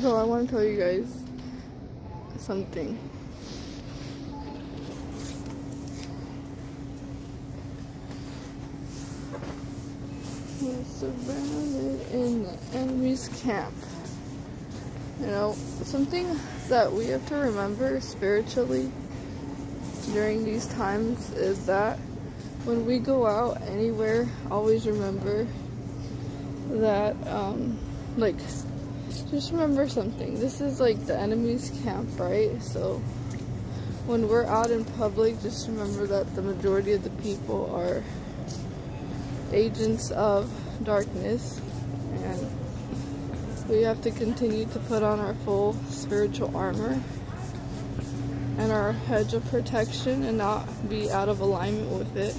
So I want to tell you guys something. We're surrounded in the enemy's camp. You know, something that we have to remember spiritually during these times is that when we go out anywhere, always remember that, um, like, just remember something. This is like the enemy's camp, right? So when we're out in public, just remember that the majority of the people are agents of darkness and we have to continue to put on our full spiritual armor and our hedge of protection and not be out of alignment with it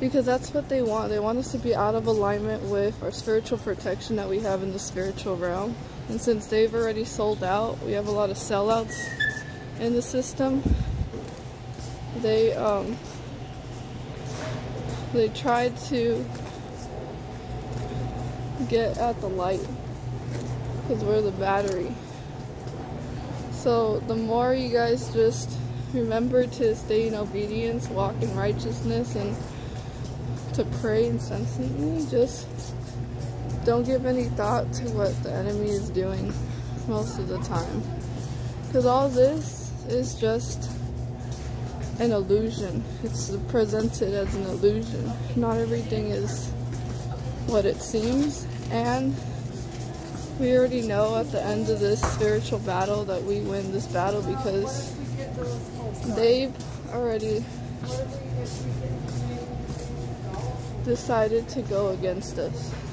because that's what they want. They want us to be out of alignment with our spiritual protection that we have in the spiritual realm. And since they've already sold out, we have a lot of sellouts in the system. They um, they tried to get at the light because we're the battery. So the more you guys just remember to stay in obedience, walk in righteousness, and to pray incessantly. Just don't give any thought to what the enemy is doing most of the time. Because all this is just an illusion. It's presented as an illusion. Not everything is what it seems. And we already know at the end of this spiritual battle that we win this battle because they've already decided to go against us.